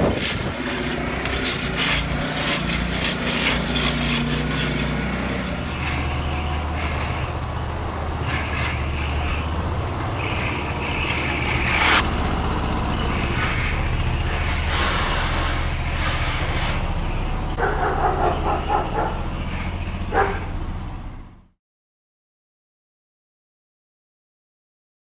you